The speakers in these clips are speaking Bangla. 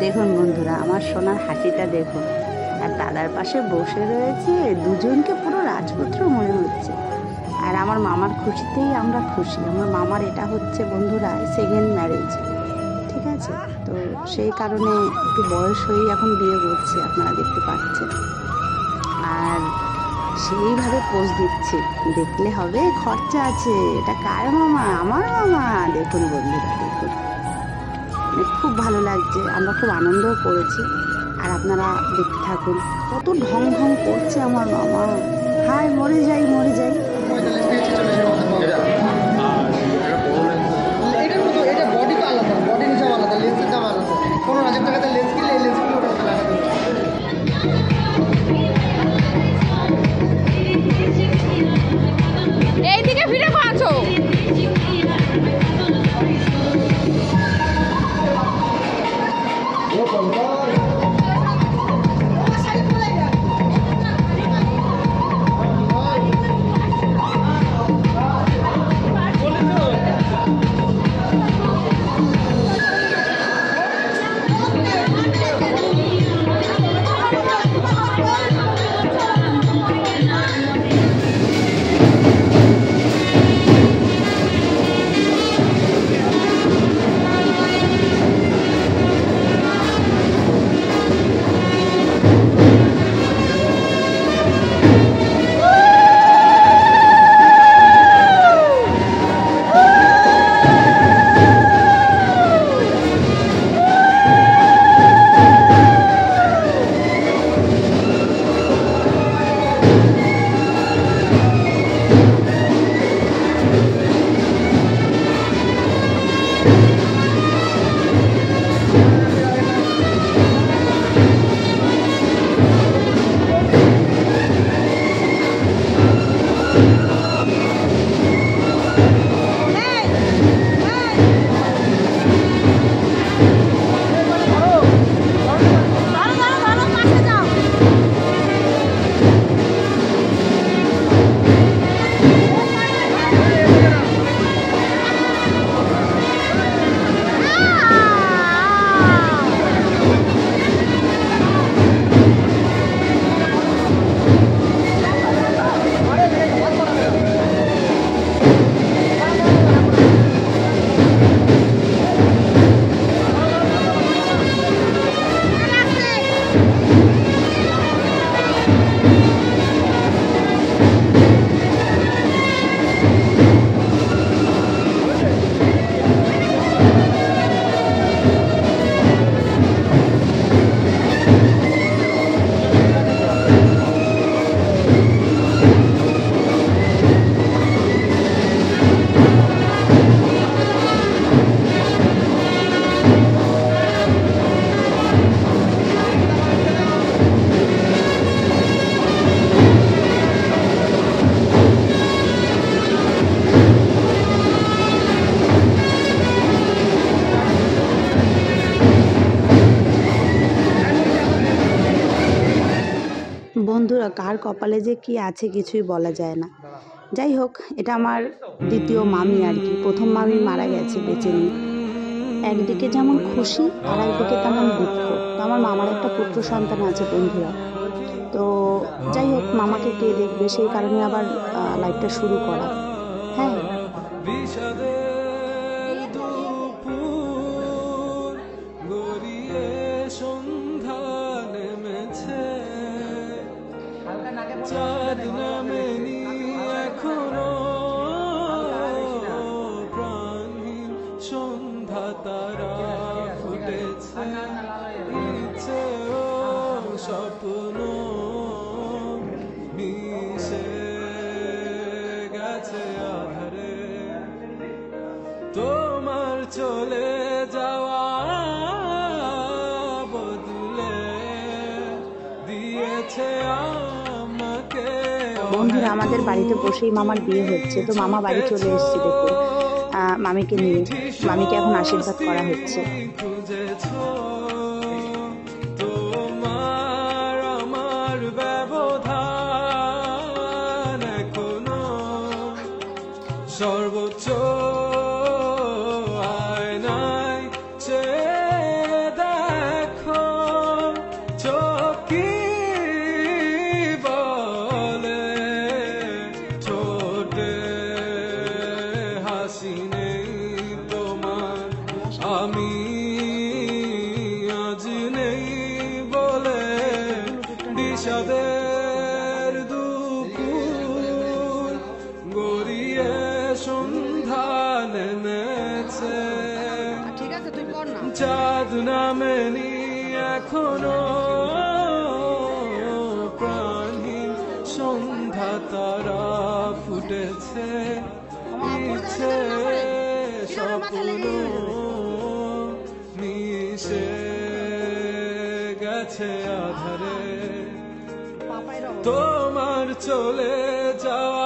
দেখুন বন্ধুরা, আমার সোনার হাসিটা দেখুন। আর দাদার পাশে বসে রয়েছে দুজনকে পুরো রাজপুত্র মনে হচ্ছে। আর আমার মামার খুশিতেই আমরা খুশি। আমার মামার এটা হচ্ছে বন্ধুরা সেকেন্ড ম্যারেজ ঠিক আছে? তো সেই কারণে একটু বয়স হয়েই এখন বিয়ে করছে, আপনারা দেখতে পাচ্ছেন। আর সেইভাবে পোজ দিচ্ছে। দেখলে হবে খরচা আছে। এটা কার মামা? আমার মামা। দেখুন বন্ধুরা, দেখুন। খুব ভালো লাগছে। আমরা খুব আনন্দও করেছি। আর আপনারা দেখতে থাকুন। কত ঢং ঢং করছে আমার মামা। হায়, মরে যাই মরে যাই। কার কপালে যে কি আছে কিছুই বলা যায় না। যাই হোক এটা আমার দ্বিতীয় মামি আর কি। প্রথম মামি মারা গেছে বেঁচে নিয়ে। একদিকে যেমন খুশি, আর একদিকে তেমন দুঃখ। তো আমার মামার একটা পুত্র সন্তান আছে, বন্ধুরা। তো যাই হোক মামাকে কে দেখবে? সেই কারণে আবার লাইফটা শুরু করা। হ্যাঁ। বন্ধুরা আমাদের বাড়িতে বসেই মামার বিয়ে হচ্ছে তো মামা বাড়ি চলে এসেছি দেখুন। মামিকে নিয়ে। মামিকে এখন আশীর্বাদ করা হচ্ছে। সর্বোচ্চ বিষাদের দুপুর গড়িয়ে সন্ধ্যা নেমেছে। তুই কর না। চাঁদ এখনও প্রাণহীন। সন্ধ্যা তারা ফুটেছে ইচ্ছে স্বপ্ন মিশে গেছে তোমার চলে যাওয়া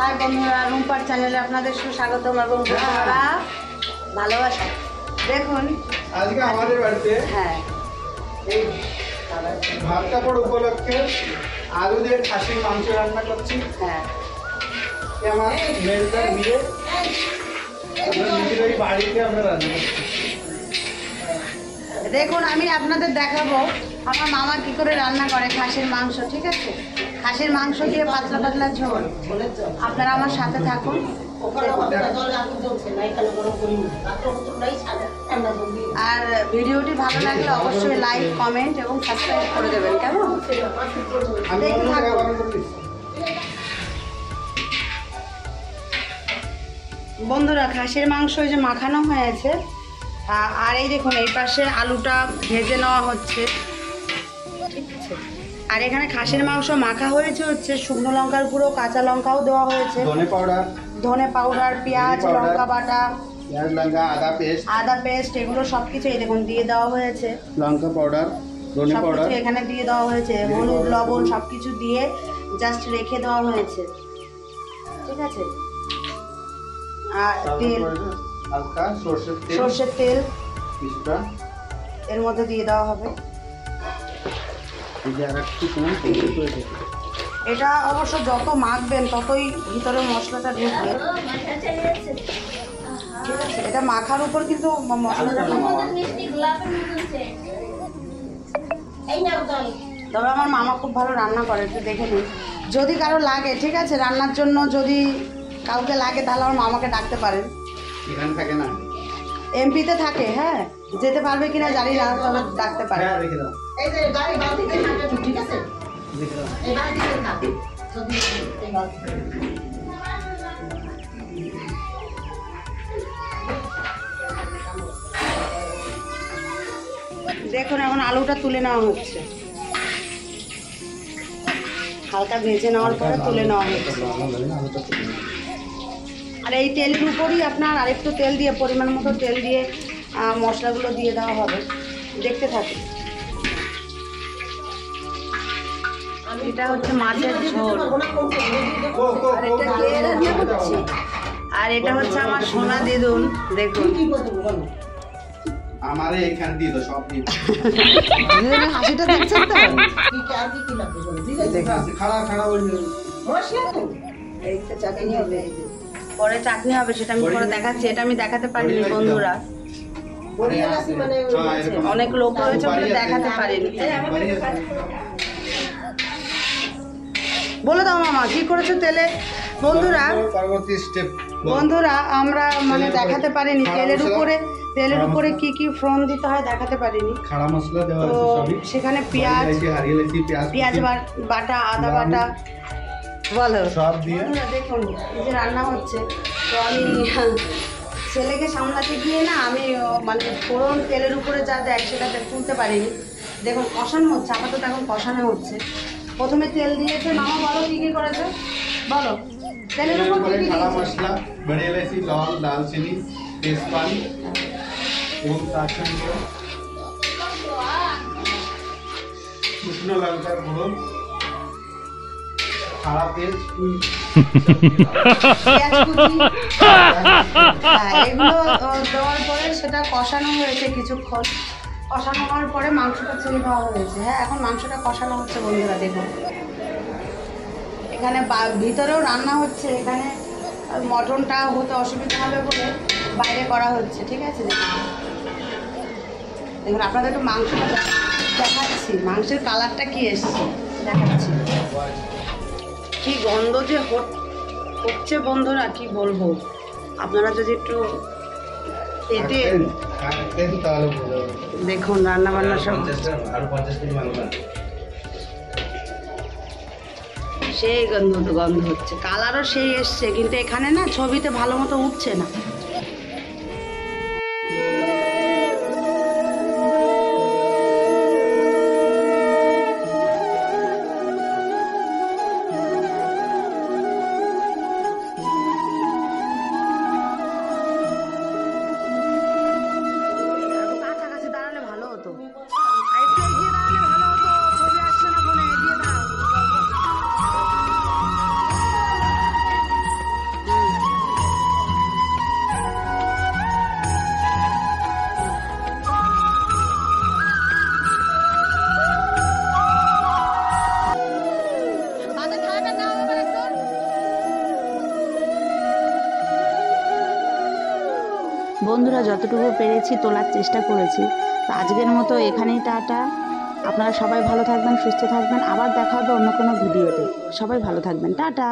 হাই বন্ধুরা রুম্পার চ্যানেলে আপনাদের সুস্বাগতম এবং বন্ধুরা ভালোবাসা। দেখুন আজকে আমাদের বাড়িতে হ্যাঁ। এই ভাত কাপড় উপলক্ষে আলু দিয়ে খাসির মাংস রান্না করছি। হ্যাঁ। আমার আমরা নিজের বাড়িতে আমরা রান্না করছি। দেখুন আমি আপনাদের দেখাবো আমার মামা কি করে রান্না করে খাসির মাংস ঠিক আছে? খাসির মাংস দিয়ে পাতলা পাতলা ঝোল। আপনারা আমার সাথে থাকুন। আর ভিডিওটি ভালো লাগলে অবশ্যই লাইক কমেন্ট এবং সাবস্ক্রাইব করে দেবেন। কেমন। বন্ধুরা খাসির মাংস যে মাখানো হয়েছে আর এই দেখুন এই পাশে আলুটা ভেজে নেওয়া হচ্ছে। আছে আর এখানে খাসির মাংস মাখা হয়েছে হচ্ছে শুকনো লঙ্কার গুঁড়ো কাঁচা লঙ্কাও দেওয়া হয়েছে। ধনে পাউডার। ধনে পাউডার পেঁয়াজ লঙ্কা বাটা। পেঁয়াজ লঙ্কা আদা পেস্ট। আদা পেস্ট এগুলো সব কিছু এই দেখুন দিয়ে দেওয়া হয়েছে। লঙ্কা পাউডার ধনে পাউডার। এখানে দিয়ে দেওয়া হয়েছে। হলুদ লবণ সব কিছু দিয়ে জাস্ট রেখে দেওয়া হয়েছে। ঠিক আছে? আর তেল। হালকা সর্ষের তেল সর্ষের তেল। এর মধ্যে দিয়ে দেওয়া হবে। এটা অবশ্য যত মাখবেন ততই ভিতরে মশলাটা ঢুকবে। ঠিক আছে এটা মাখার উপর কিন্তু মশলাটা তবে আমার মামা খুব ভালো রান্না করে একটু দেখে নিন। যদি কারও লাগে ঠিক আছে রান্নার জন্য যদি কাউকে লাগে তাহলে আমার মামাকে ডাকতে পারেন। থাকে না। এমপিতে থাকে হ্যাঁ? যেতে পারবে কিনা জানি না তবে ডাকতে পারে দেখুন এখন আলুটা তুলে নেওয়া হচ্ছে। হালকা ভেজে নেওয়ার পরে তুলে নেওয়া হচ্ছে। আর এই তেলের উপরই আপনার আরেকটু তেল দিয়ে পরিমাণ মতো তেল দিয়ে মশলাগুলো দিয়ে দেওয়া হবে। দেখতে থাকুন। এটা হচ্ছে মাছের ঝোল। আর এটা হচ্ছে আমার সোনা দিদুন দেখুন। আমারে এখানে দিয়ে দাও সব দিয়ে দিদুনের হাসিটা দেখছেন তো খাড়া খাড়া বলবে চাটনি হবে পরে চাটনি হবে সেটা আমি পরে দেখাচ্ছি। এটা আমি দেখাতে পারিনি বন্ধুরা। অনেক লোক রয়েছে বলে দেখাতে পারিনি। বলে দাও মামা কি করেছ তেলে? বন্ধুরা পরবর্তী স্টেপ বন্ধুরা আমরা মানে দেখাতে পারিনি তেলের উপরে তেলের উপরে। কি কি ফোড়ন দিতে হয় দেখাতে পারিনি। খাড়া মশলা দেওয়া তো আছে সবই। সেখানে পেঁয়াজ পেঁয়াজ পেঁয়াজ বাটা আদা বাটা। বলো। সব দিয়ে। দেখুন এই যে রান্না হচ্ছে। তো আমি ছেলেকে সামলাতে গিয়ে না আমি মানে ফোড়ন তেলের উপরে যা দেয় সেটা দে- তুলতে পারিনি। দেখুন কষানো হচ্ছে আপাতত এখন কষানো হচ্ছে। প্রথমে তেল দিয়েছে মামা বলো কী কী করেছে। বলো। তেলের উপর কি কি দিয়েছে? মশলা বড়ি এলাচি লং দালচিনি তেজপান এবং তার সঙ্গে শুকনো লঙ্কার গুঁড়ো পেঁয়াজ কুচি। হ্যাঁ, এগুলো দেওয়ার পরে সেটা কষানো হয়েছে কিছুক্ষণ। কষানো হওয়ার পরে মাংসটা ছেড়ে দেওয়া হয়েছে। হ্যাঁ এখন মাংসটা কষানো হচ্ছে বন্ধুরা, দেখুন। এখানে ভিতরেও রান্না হচ্ছে, এখানে মটনটা হতে অসুবিধা হবে বলে বাইরে করা হচ্ছে, ঠিক আছে? দেখুন, আপনাদের একটু মাংসটা দেখাচ্ছি। মাংসের কালারটা কি এসছে? দেখাচ্ছি। কি গন্ধ যে হচ্ছে বন্ধুরা, কি বলব? আপনারা যদি একটু দেখুন রান্না বান্না সব। সেই গন্ধ গন্ধ হচ্ছে কালারও সেই এসছে, কিন্তু এখানে না ছবিতে ভালো মতো উঠছে না বন্ধুরা যতটুকু পেরেছি তোলার চেষ্টা করেছি। তো আজকের মতো এখানেই টাটা। আপনারা সবাই ভালো থাকবেন, সুস্থ থাকবেন। আবার দেখা হবে অন্য কোনো ভিডিওতে। সবাই ভালো থাকবেন। টাটা!